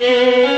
Yeah.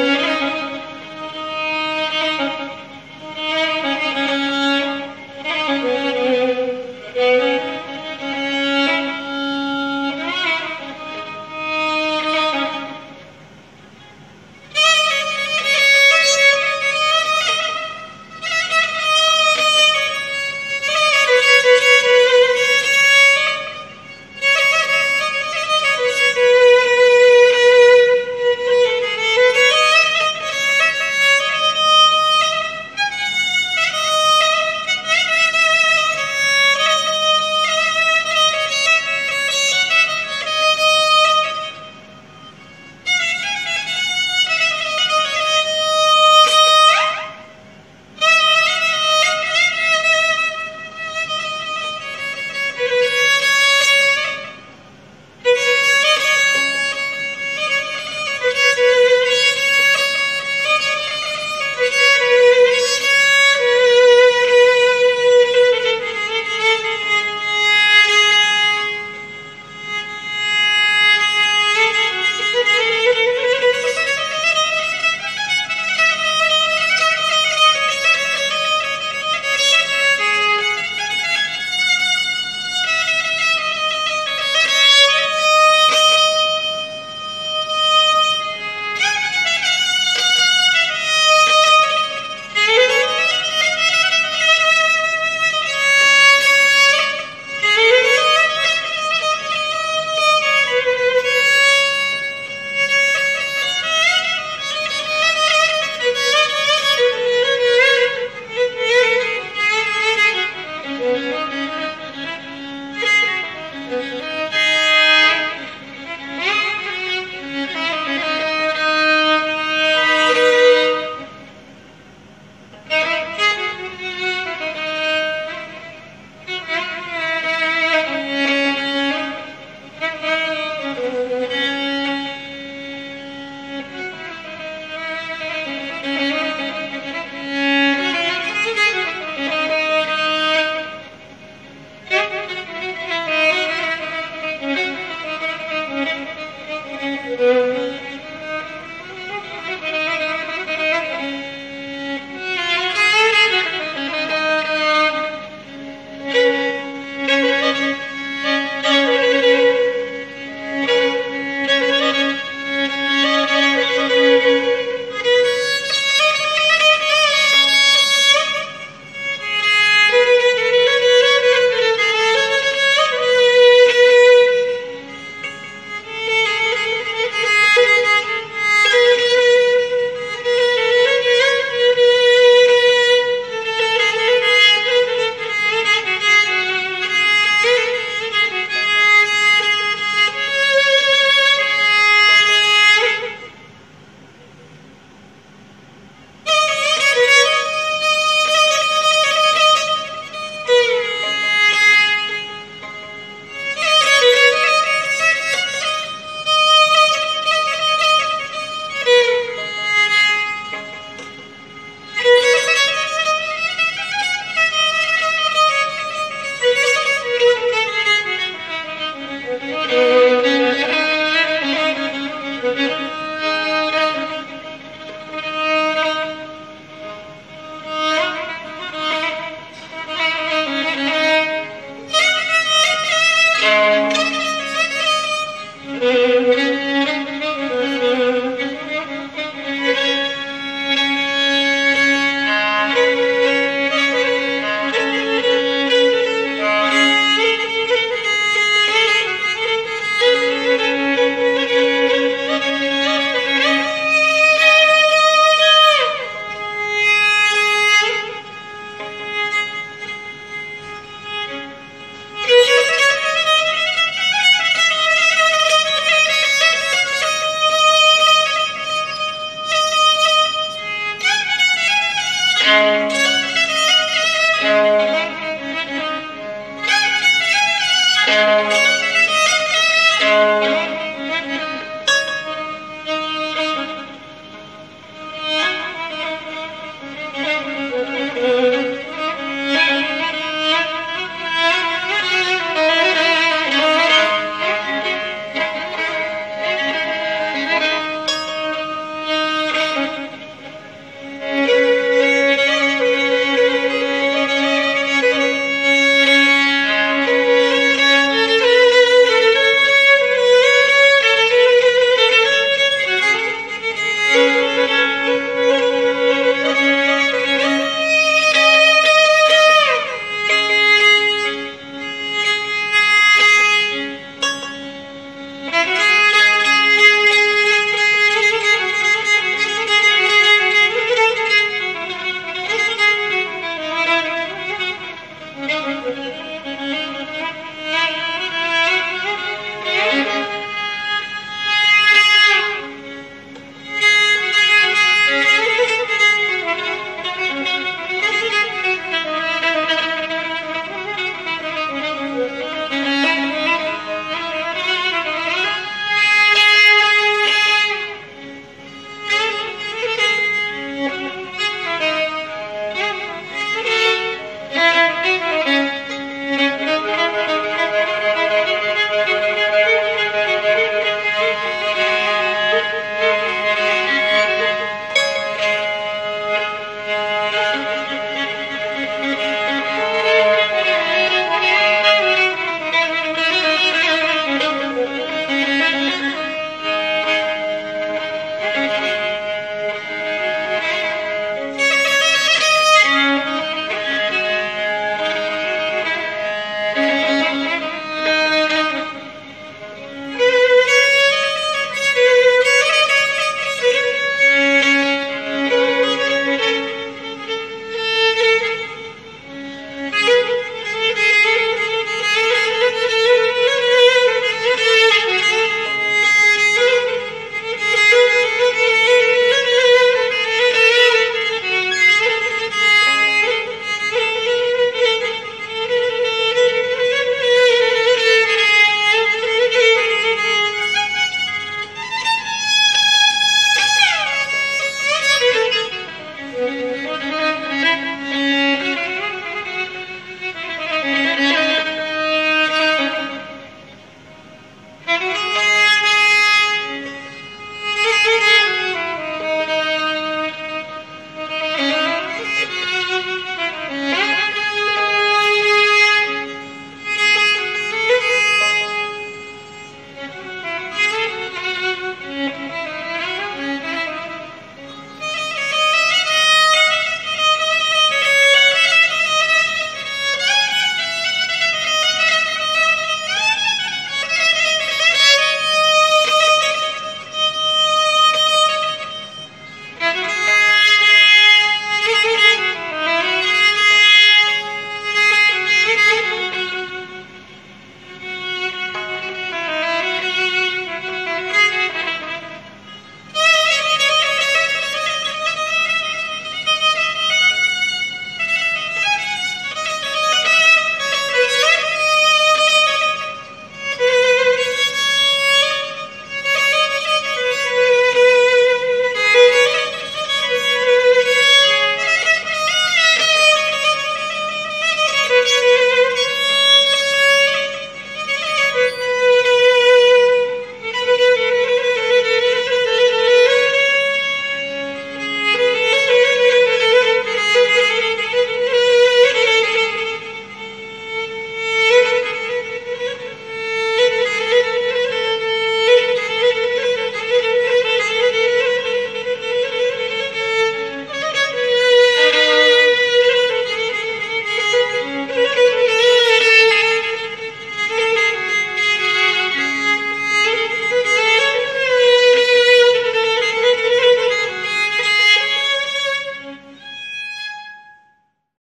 Música